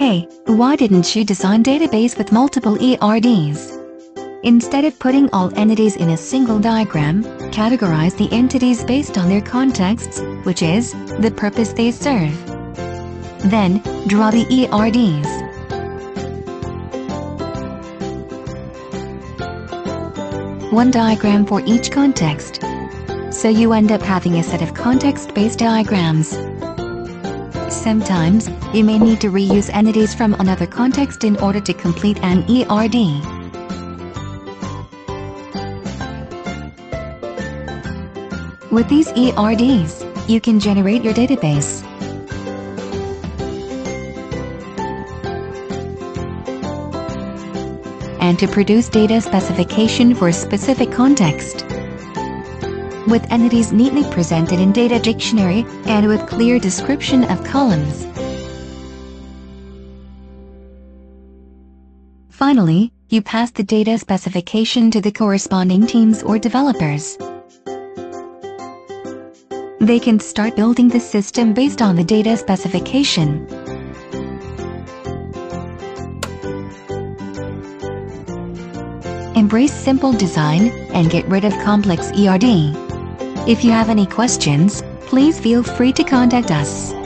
Hey, why didn't you design database with multiple ERDs? Instead of putting all entities in a single diagram, categorize the entities based on their contexts, which is, the purpose they serve. Then, draw the ERDs. One diagram for each context. So you end up having a set of context-based diagrams. Sometimes, you may need to reuse entities from another context in order to complete an ERD. With these ERDs, you can generate your database. And to produce data specification for a specific context. With entities neatly presented in data dictionary and with clear description of columns. Finally, you pass the data specification to the corresponding teams or developers. They can start building the system based on the data specification. Embrace simple design and get rid of complex ERD. If you have any questions, please feel free to contact us.